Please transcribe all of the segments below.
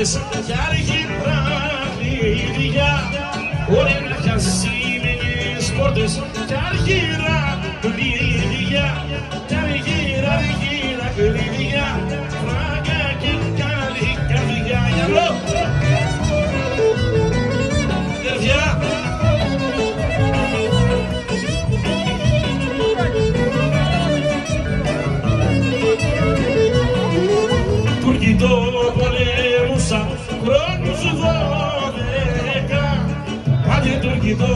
πόρτες κι άργη πραγλίδια Ωραία χασίμενες πόρτες Άντε Τούρκοι το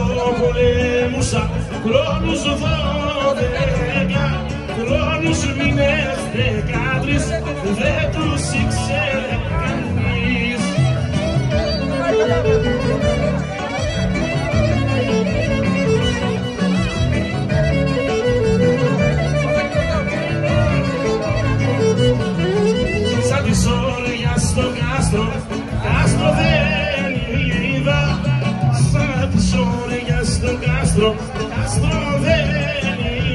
πολέμουσαν χρόνους δώδεκα Χρόνους μήνες δεκάτρεις δεν τους ήξερε Castro, Castro de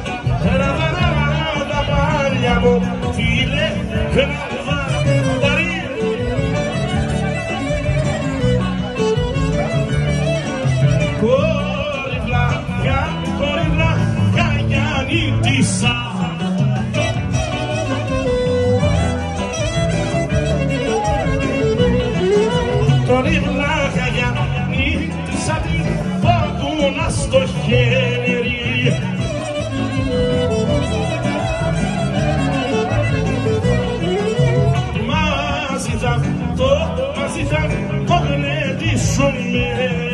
Κορυβλάκια, κορυβλάκια για νίκησα καγιάνι για νίκησα την παγούνα στο χέρι. Μαζί θα το, μαζί θα το γνωρίζουμε